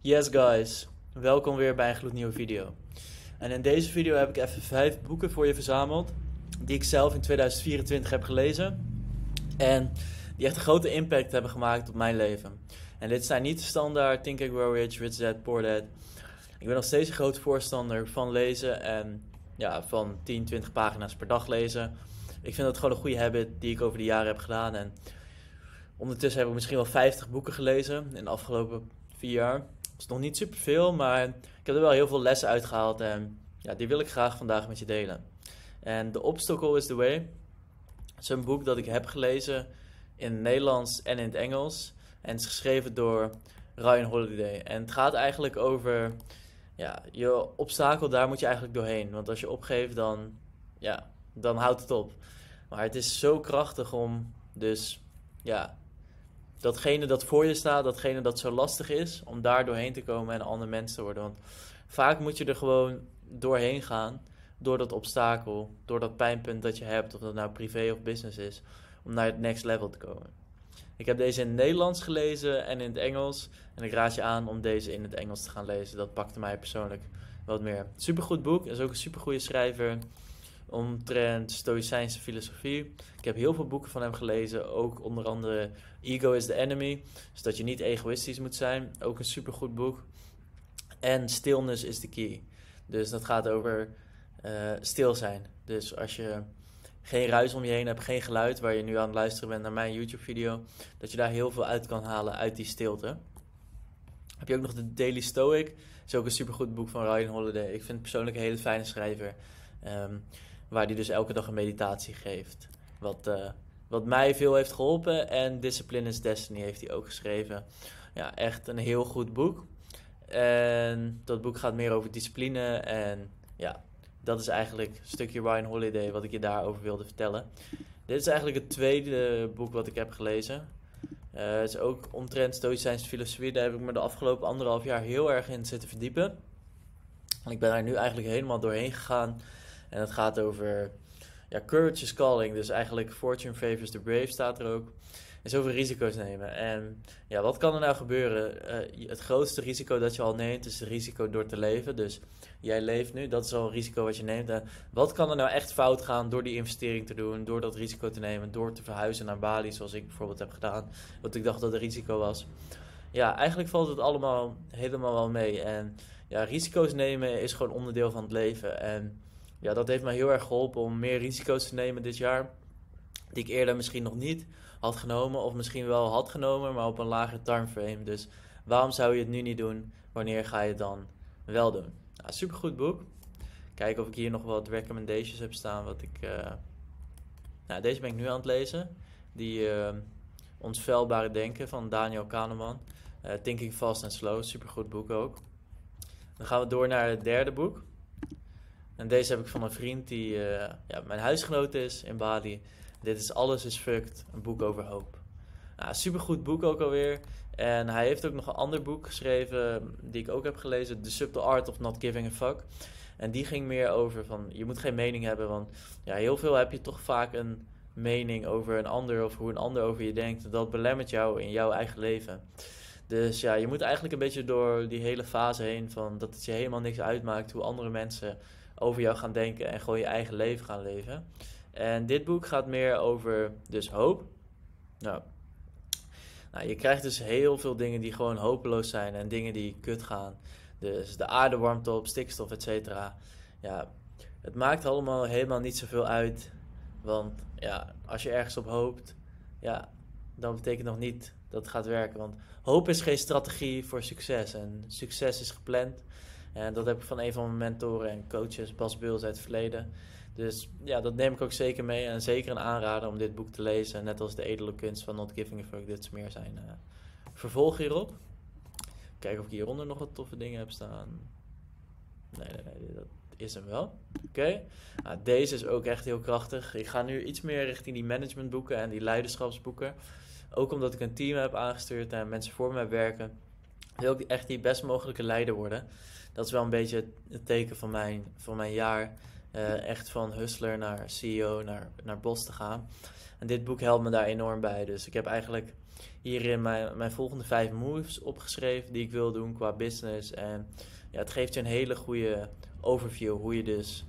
Yes guys, welkom weer bij een gloednieuwe video. En in deze video heb ik even vijf boeken voor je verzameld die ik zelf in 2024 heb gelezen en die echt een grote impact hebben gemaakt op mijn leven. En dit zijn niet standaard Think and Grow Rich, Rich Dad, Poor Dad. Ik ben nog steeds een groot voorstander van lezen en ja, van 10, 20 pagina's per dag lezen. Ik vind dat gewoon een goede habit die ik over de jaren heb gedaan en ondertussen heb ik misschien wel 50 boeken gelezen in de afgelopen vier jaar is nog niet superveel, maar ik heb er wel heel veel lessen uitgehaald en ja, die wil ik graag vandaag met je delen. En The Obstacle is the Way. Het is een boek dat ik heb gelezen in het Nederlands en in het Engels. En het is geschreven door Ryan Holiday. En het gaat eigenlijk over ja, je obstakel, daar moet je eigenlijk doorheen. Want als je opgeeft, dan, ja, dan houdt het op. Maar het is zo krachtig om dus ja, datgene dat voor je staat, datgene dat zo lastig is, om daar doorheen te komen en een ander mens te worden. Want vaak moet je er gewoon doorheen gaan, door dat obstakel, door dat pijnpunt dat je hebt, of dat nou privé of business is, om naar het next level te komen. Ik heb deze in het Nederlands gelezen en in het Engels. En ik raad je aan om deze in het Engels te gaan lezen. Dat pakte mij persoonlijk wat meer. Supergoed boek. Is ook een supergoeie schrijver omtrent Stoïcijnse filosofie. Ik heb heel veel boeken van hem gelezen, ook onder andere Ego is the Enemy, dus dat je niet egoïstisch moet zijn, ook een supergoed boek. En Stillness is the Key, dus dat gaat over uh, stil zijn. Dus als je geen ruis om je heen hebt, geen geluid, waar je nu aan het luisteren bent naar mijn YouTube-video, dat je daar heel veel uit kan halen uit die stilte. Heb je ook nog de Daily Stoic, is ook een supergoed boek van Ryan Holiday. Ik vind het persoonlijk een hele fijne schrijver. Um, Waar hij dus elke dag een meditatie geeft. Wat, uh, wat mij veel heeft geholpen. En Discipline is Destiny heeft hij ook geschreven. Ja, echt een heel goed boek. En dat boek gaat meer over discipline. En ja, dat is eigenlijk een stukje Ryan Holiday wat ik je daarover wilde vertellen. Dit is eigenlijk het tweede boek wat ik heb gelezen. Het is ook omtrent Stoïcijnse filosofie. Daar heb ik me de afgelopen anderhalf jaar heel erg in zitten verdiepen. En ik ben daar nu eigenlijk helemaal doorheen gegaan. En het gaat over ja, courage is calling. Dus eigenlijk fortune favors the brave staat er ook. Is over risico's nemen. En ja, wat kan er nou gebeuren? Uh, het grootste risico dat je al neemt is het risico door te leven. Dus jij leeft nu, dat is al een risico wat je neemt. En wat kan er nou echt fout gaan door die investering te doen, door dat risico te nemen, door te verhuizen naar Bali, zoals ik bijvoorbeeld heb gedaan, wat ik dacht dat een risico was. Ja, eigenlijk valt het allemaal helemaal wel mee. En ja, risico's nemen is gewoon onderdeel van het leven. En ja, dat heeft mij heel erg geholpen om meer risico's te nemen dit jaar. Die ik eerder misschien nog niet had genomen, of misschien wel had genomen, maar op een lager timeframe. Dus waarom zou je het nu niet doen? Wanneer ga je het dan wel doen? Nou, supergoed boek. Kijken of ik hier nog wat recommendations heb staan. Wat ik, uh... nou, deze ben ik nu aan het lezen. Die uh, Ons Velbare Denken van Daniel Kahneman. Uh, Thinking Fast and Slow, supergoed boek ook. Dan gaan we door naar het derde boek. En deze heb ik van een vriend die uh, ja, mijn huisgenoot is in Bali. Dit is Alles is Fucked, een boek over hoop. Nou, supergoed boek ook alweer. En hij heeft ook nog een ander boek geschreven die ik ook heb gelezen. The Subtle Art of Not Giving a Fuck. En die ging meer over van, je moet geen mening hebben. Want ja, heel veel heb je toch vaak een mening over een ander of hoe een ander over je denkt. Dat belemmert jou in jouw eigen leven. Dus ja, je moet eigenlijk een beetje door die hele fase heen van dat het je helemaal niks uitmaakt hoe andere mensen over jou gaan denken en gewoon je eigen leven gaan leven. En dit boek gaat meer over dus hoop. Nou, nou, je krijgt dus heel veel dingen die gewoon hopeloos zijn en dingen die kut gaan. Dus de aarde warmt op, stikstof, et cetera. Ja, het maakt allemaal helemaal niet zoveel uit. Want ja, als je ergens op hoopt, ja, dan betekent nog niet dat het gaat werken. Want hoop is geen strategie voor succes. En succes is gepland. En dat heb ik van een van mijn mentoren en coaches, Bas Beels uit het verleden. Dus ja, dat neem ik ook zeker mee. En zeker een aanrader om dit boek te lezen. Net als de edele kunst van Not Giving a Fuck. Dit is meer zijn uh, vervolg hierop. Kijken of ik hieronder nog wat toffe dingen heb staan. Nee, nee, nee, dat is hem wel. Oké. Nou, deze is ook echt heel krachtig. Ik ga nu iets meer richting die managementboeken en die leiderschapsboeken. Ook omdat ik een team heb aangestuurd en mensen voor me werken. Wil echt die best mogelijke leider worden dat is wel een beetje het teken van mijn, van mijn jaar. Eh, echt van hustler naar CEO, naar, naar bos te gaan. En dit boek helpt me daar enorm bij. Dus ik heb eigenlijk hierin mijn, mijn volgende vijf moves opgeschreven die ik wil doen qua business. En ja, het geeft je een hele goede overview hoe je dus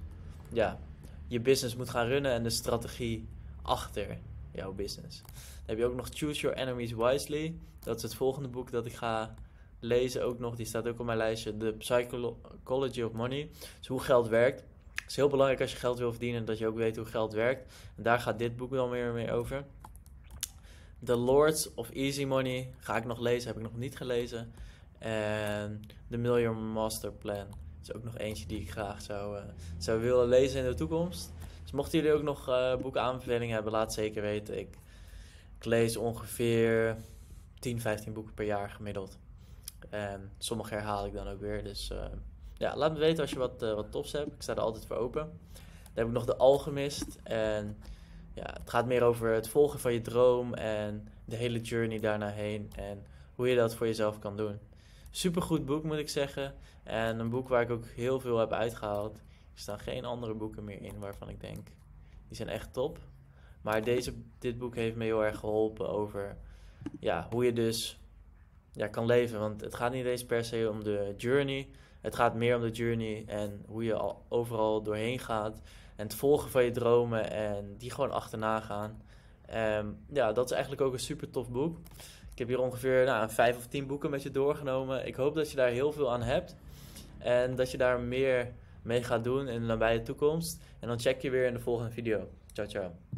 ja, je business moet gaan runnen en de strategie achter jouw business. Dan heb je ook nog Choose Your Enemies Wisely. Dat is het volgende boek dat ik ga lezen ook nog. Die staat ook op mijn lijstje. The Psychology of Money. Dus hoe geld werkt. Het is heel belangrijk als je geld wil verdienen dat je ook weet hoe geld werkt. En daar gaat dit boek dan weer mee over. The Lords of Easy Money ga ik nog lezen, heb ik nog niet gelezen. En The Million Master Plan is ook nog eentje die ik graag zou, uh, zou willen lezen in de toekomst. Dus mochten jullie ook nog uh, boeken hebben, laat zeker weten. Ik, ik, lees ongeveer 10, 15 boeken per jaar gemiddeld. En sommige herhaal ik dan ook weer. Dus uh, ja, laat me weten als je wat, wat tofs hebt. Ik sta er altijd voor open. Dan heb ik nog de Alchemist. En ja, het gaat meer over het volgen van je droom en de hele journey daarna heen. En hoe je dat voor jezelf kan doen. Supergoed boek moet ik zeggen. En een boek waar ik ook heel veel heb uitgehaald. Er staan geen andere boeken meer in waarvan ik denk, die zijn echt top. Maar deze, dit boek heeft me heel erg geholpen over ja, hoe je dus ja, kan leven. Want het gaat niet eens per se om de journey. Het gaat meer om de journey en hoe je al overal doorheen gaat. En het volgen van je dromen en die gewoon achterna gaan. Um, ja, dat is eigenlijk ook een super tof boek. Ik heb hier ongeveer nou, vijf of tien boeken met je doorgenomen. Ik hoop dat je daar heel veel aan hebt. En dat je daar meer mee gaat doen in de nabije toekomst. En dan check je weer in de volgende video. Ciao, ciao.